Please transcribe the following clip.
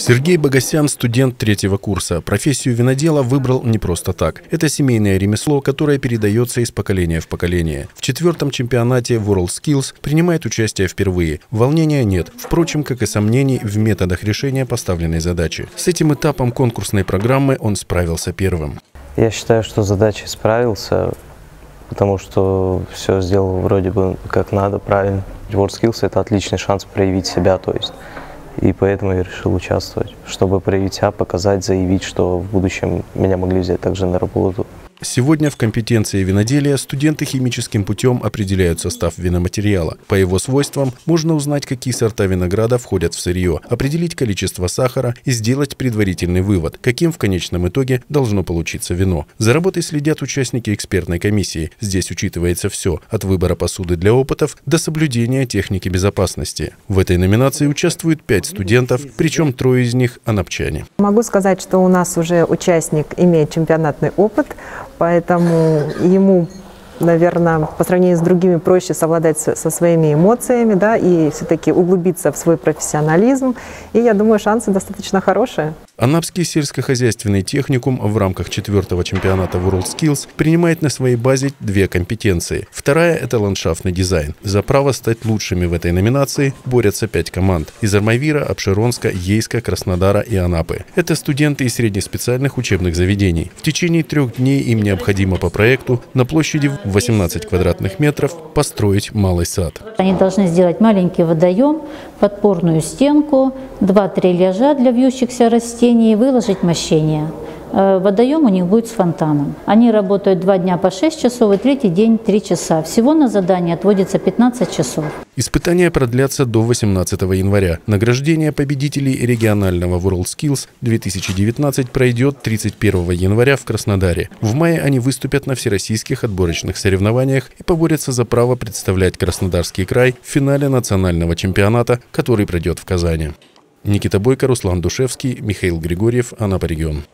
Сергей Богосян – студент третьего курса. Профессию винодела выбрал не просто так. Это семейное ремесло, которое передается из поколения в поколение. В четвертом чемпионате WorldSkills принимает участие впервые. Волнения нет, впрочем, как и сомнений в методах решения поставленной задачи. С этим этапом конкурсной программы он справился первым. Я считаю, что задачей справился, потому что все сделал вроде бы как надо, правильно. WorldSkills – это отличный шанс проявить себя, то есть и поэтому я решил участвовать, чтобы проявить себя, показать, заявить, что в будущем меня могли взять также на работу. Сегодня в компетенции виноделия студенты химическим путем определяют состав виноматериала. По его свойствам можно узнать, какие сорта винограда входят в сырье, определить количество сахара и сделать предварительный вывод, каким в конечном итоге должно получиться вино. За работой следят участники экспертной комиссии. Здесь учитывается все, от выбора посуды для опытов до соблюдения техники безопасности. В этой номинации участвуют пять студентов, причем трое из них – анапчане. Могу сказать, что у нас уже участник имеет чемпионатный опыт, поэтому ему наверное, по сравнению с другими проще совладать со своими эмоциями, да, и все-таки углубиться в свой профессионализм. И я думаю, шансы достаточно хорошие. Анапский сельскохозяйственный техникум в рамках четвертого чемпионата WorldSkills принимает на своей базе две компетенции. Вторая – это ландшафтный дизайн. За право стать лучшими в этой номинации борются пять команд – из Армавира, Обширонска, Ейска, Краснодара и Анапы. Это студенты из среднеспециальных учебных заведений. В течение трех дней им необходимо по проекту на площади 18 квадратных метров построить малый сад. Они должны сделать маленький водоем, подпорную стенку, два трильяжа для вьющихся растений, растений выложить мощение. Э, водоем у них будет с фонтаном. Они работают два дня по 6 часов и третий день 3 часа. Всего на задание отводится 15 часов. Испытания продлятся до 18 января. Награждение победителей регионального WorldSkills 2019 пройдет 31 января в Краснодаре. В мае они выступят на всероссийских отборочных соревнованиях и поборются за право представлять Краснодарский край в финале национального чемпионата, который пройдет в Казани. Никита Бойко, Руслан Душевский, Михаил Григорьев, Анапа регион.